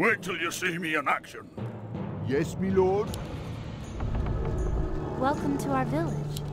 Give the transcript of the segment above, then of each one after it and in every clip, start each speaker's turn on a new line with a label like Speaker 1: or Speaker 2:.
Speaker 1: Wait till you see me in action.
Speaker 2: Yes, me lord.
Speaker 3: Welcome to our village.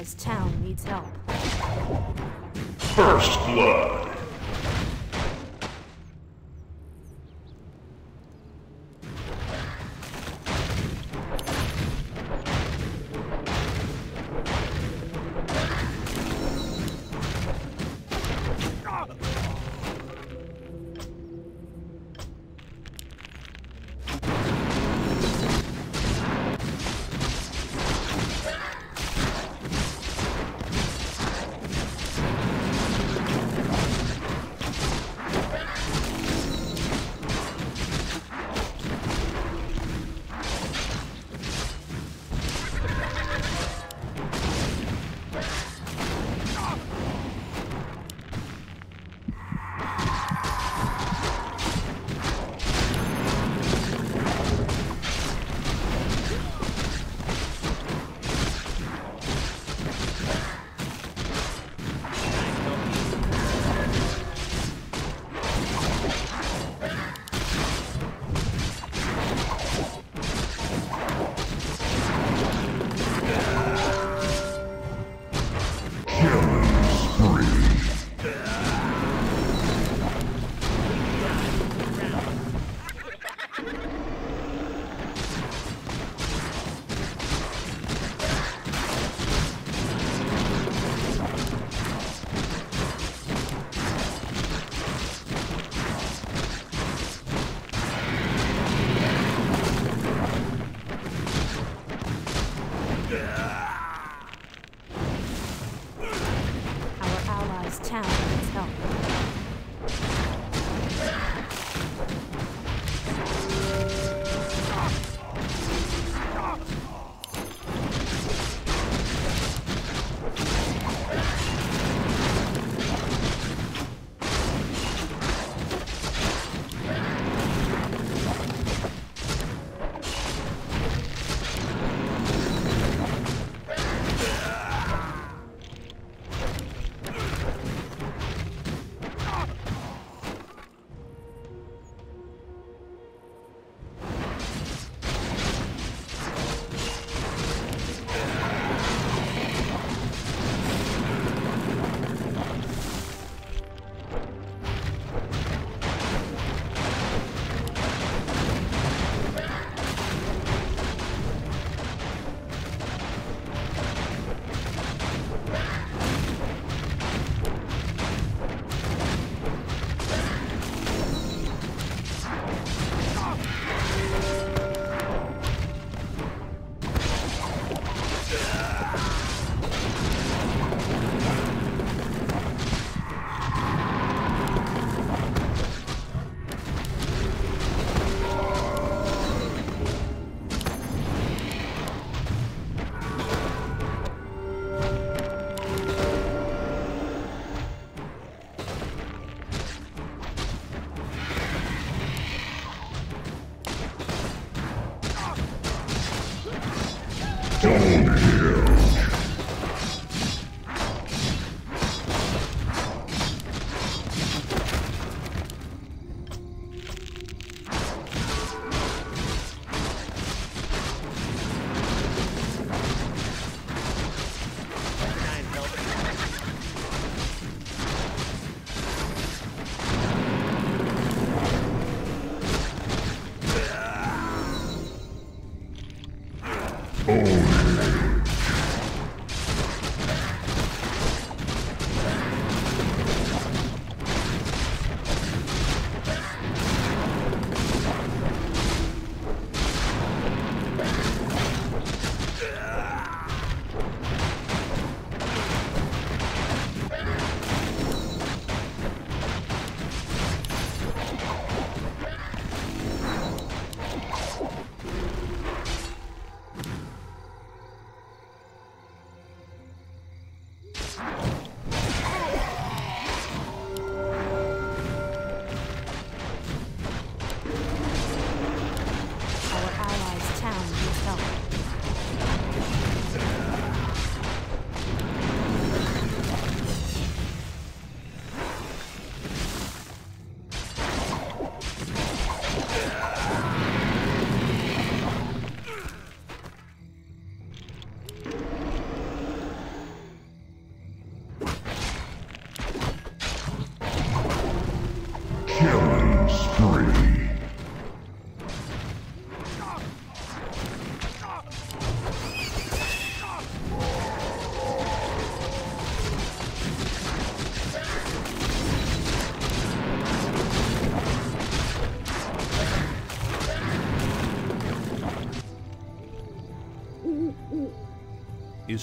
Speaker 3: Our town needs help.
Speaker 4: First Blood. Yeah.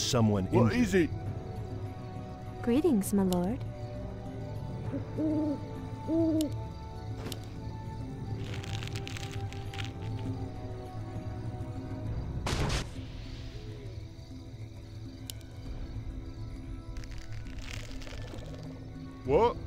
Speaker 4: Someone
Speaker 2: What
Speaker 4: injured?
Speaker 2: is it?
Speaker 3: Greetings, my lord.
Speaker 2: What?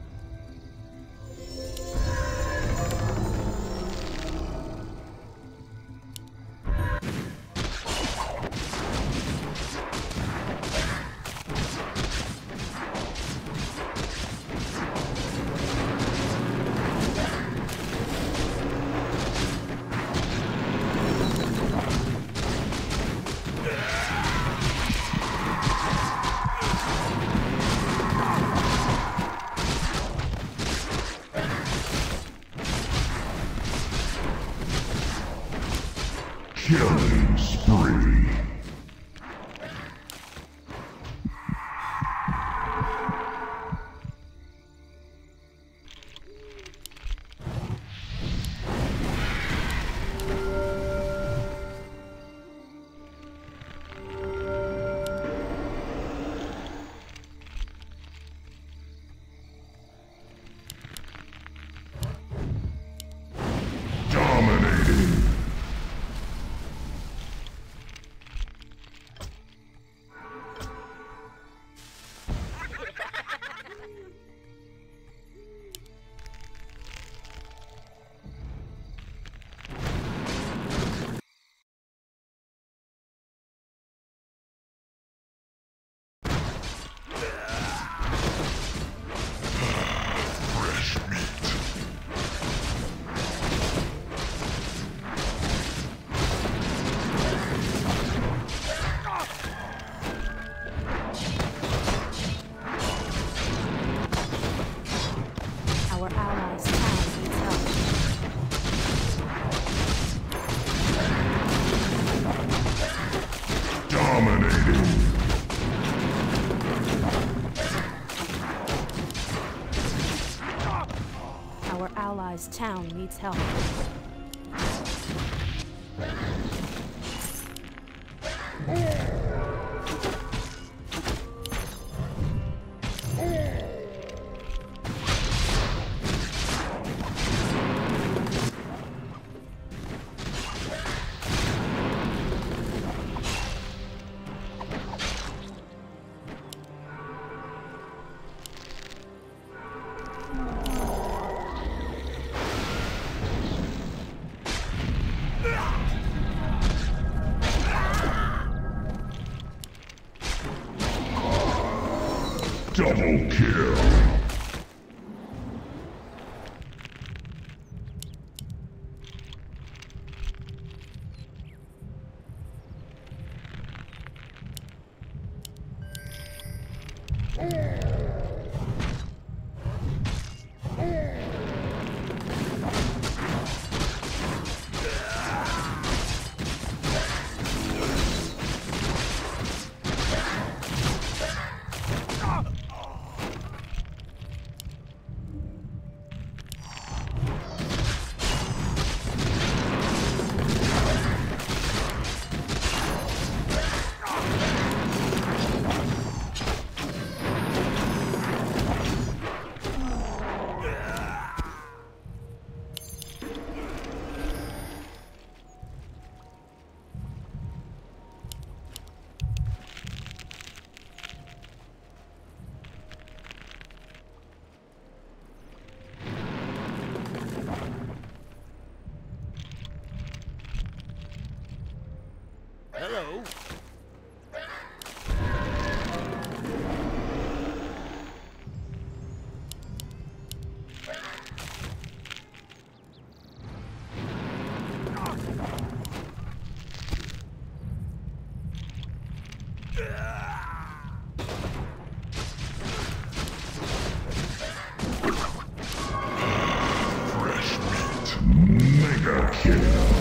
Speaker 3: Our allies' town needs help.
Speaker 5: Double kill. Fresh meat. Mega kill.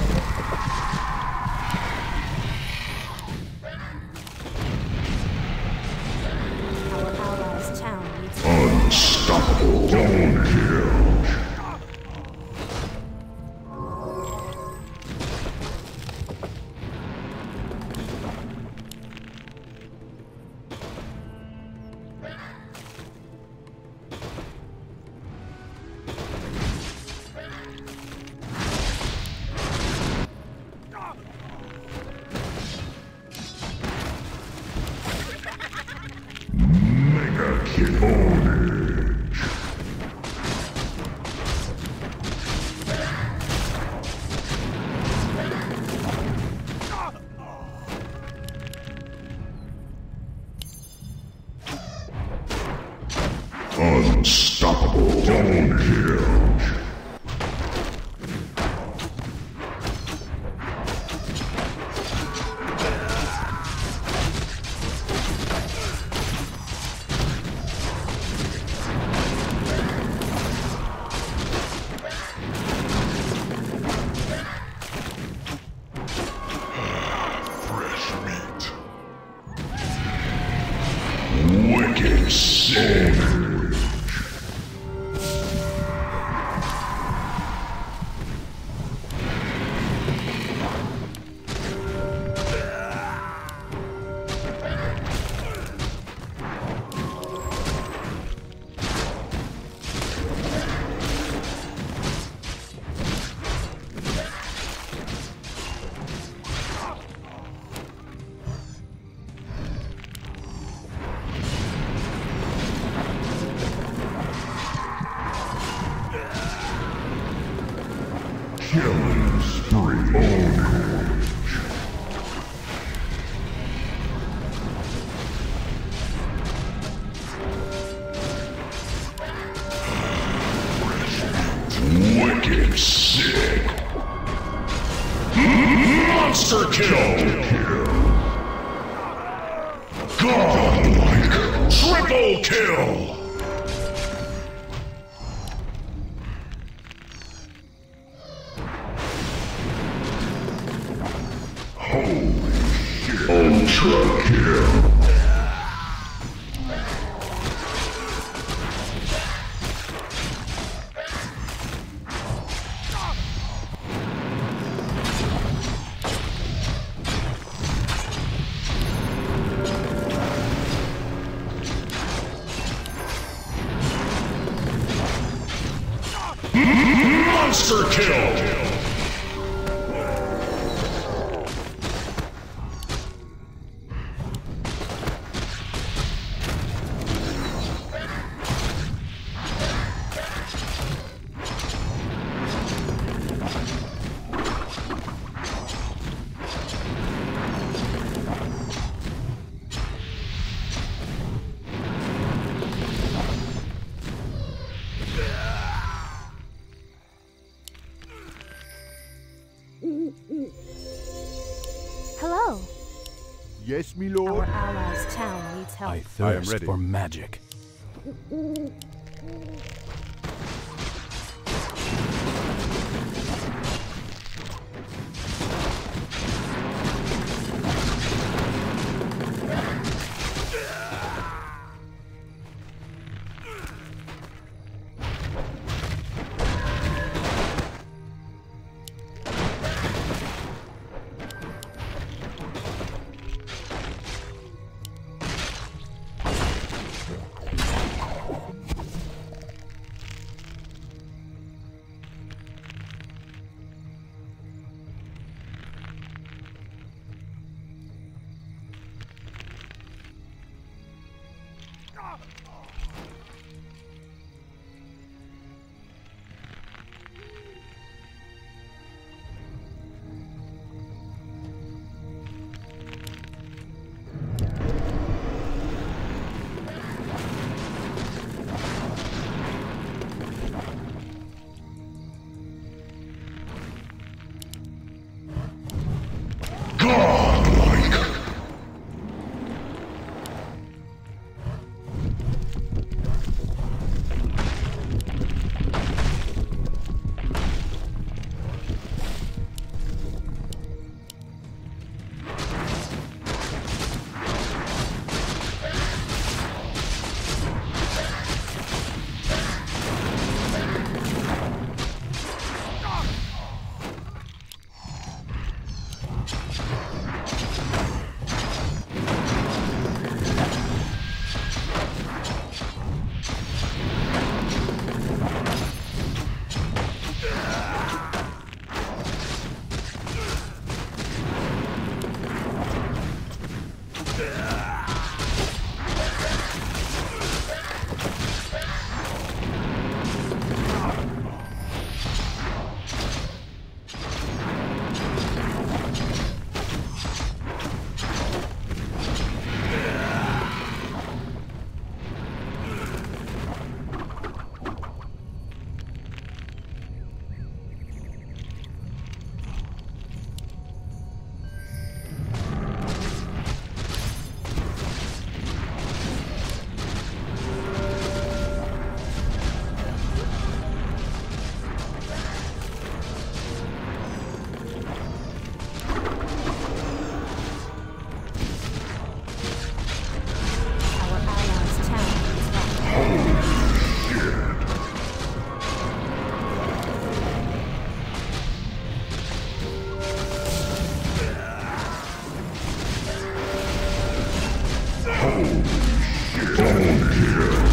Speaker 5: Holy shit. Ultra kill.
Speaker 2: Yes, me
Speaker 3: Our
Speaker 2: lord.
Speaker 3: allies' town needs help.
Speaker 4: I
Speaker 2: I am
Speaker 4: thirst
Speaker 2: ready.
Speaker 4: for magic.
Speaker 5: Kill.